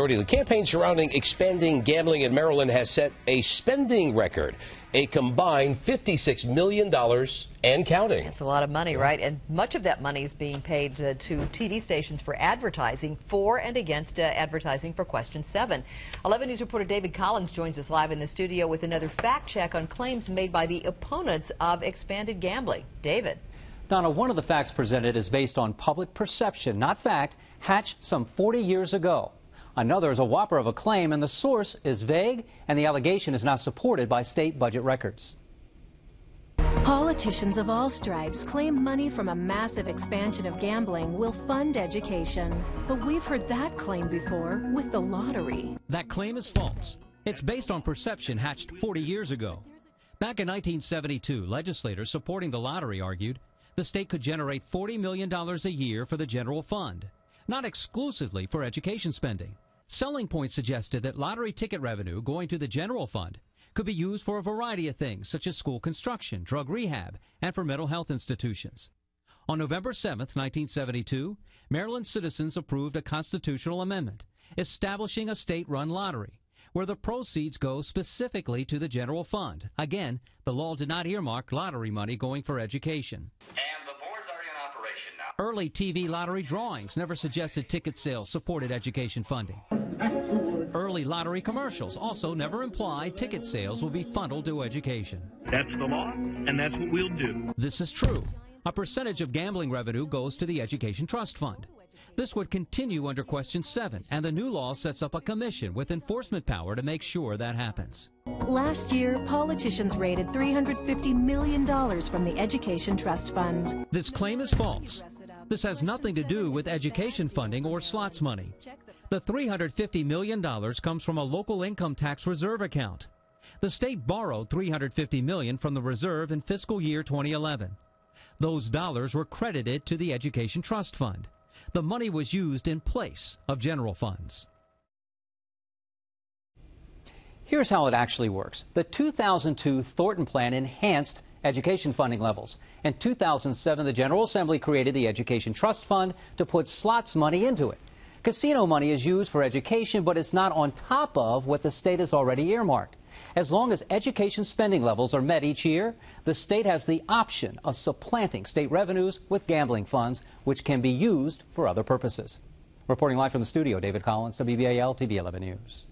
The campaign surrounding expanding gambling in Maryland has set a spending record, a combined $56 million and counting. That's a lot of money, right? And much of that money is being paid uh, to TV stations for advertising for and against uh, advertising for Question 7. 11 News reporter David Collins joins us live in the studio with another fact check on claims made by the opponents of expanded gambling. David. Donna, one of the facts presented is based on public perception, not fact, hatched some 40 years ago. Another is a whopper of a claim, and the source is vague, and the allegation is not supported by state budget records. Politicians of all stripes claim money from a massive expansion of gambling will fund education. But we've heard that claim before with the lottery. That claim is false. It's based on perception hatched 40 years ago. Back in 1972, legislators supporting the lottery argued the state could generate $40 million a year for the general fund not exclusively for education spending. Selling Point suggested that lottery ticket revenue going to the general fund could be used for a variety of things, such as school construction, drug rehab, and for mental health institutions. On November 7, 1972, Maryland citizens approved a constitutional amendment establishing a state-run lottery where the proceeds go specifically to the general fund. Again, the law did not earmark lottery money going for education. Early TV lottery drawings never suggested ticket sales supported education funding. Early lottery commercials also never implied ticket sales will be funneled to education. That's the law, and that's what we'll do. This is true. A percentage of gambling revenue goes to the Education Trust Fund. This would continue under Question 7, and the new law sets up a commission with enforcement power to make sure that happens. Last year, politicians raided $350 million from the Education Trust Fund. This claim is false. This has nothing to do with education funding or slots money. The $350 million comes from a local income tax reserve account. The state borrowed 350 million from the reserve in fiscal year 2011. Those dollars were credited to the Education Trust Fund. The money was used in place of general funds. Here's how it actually works. The 2002 Thornton Plan enhanced education funding levels. In 2007, the General Assembly created the Education Trust Fund to put slots money into it. Casino money is used for education, but it's not on top of what the state has already earmarked. As long as education spending levels are met each year, the state has the option of supplanting state revenues with gambling funds, which can be used for other purposes. Reporting live from the studio, David Collins, WBAL TV 11 News.